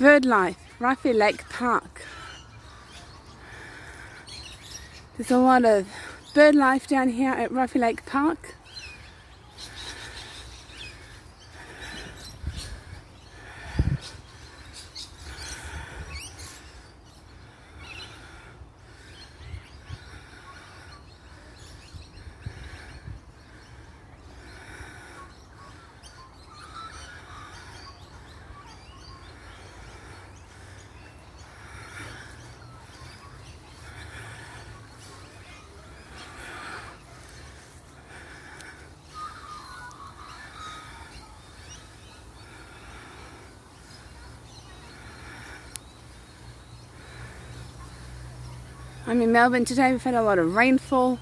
bird life, Roughy Lake Park. There's a lot of bird life down here at Roughy Lake Park. I'm in Melbourne today. We've had a lot of rainfall.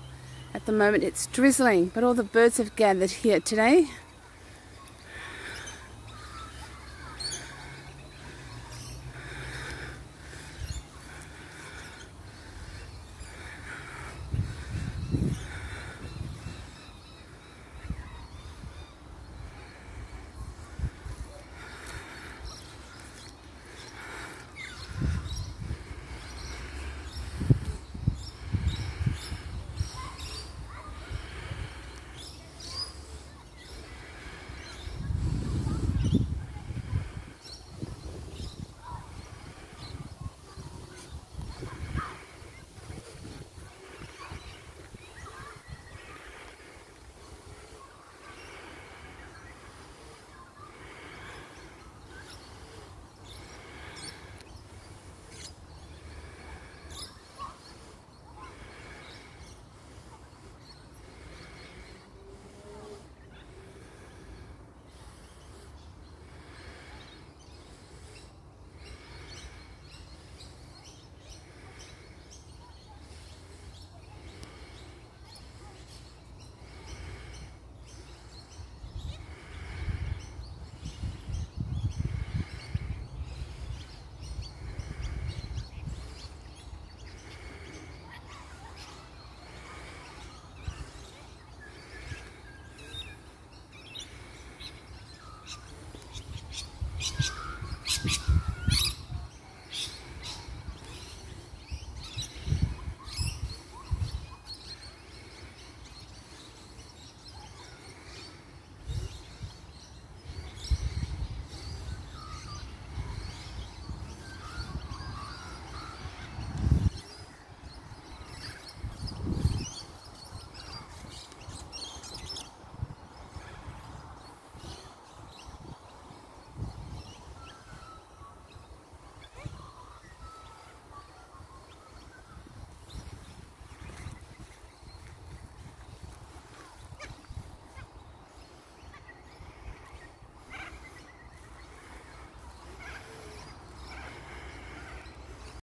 At the moment it's drizzling, but all the birds have gathered here today.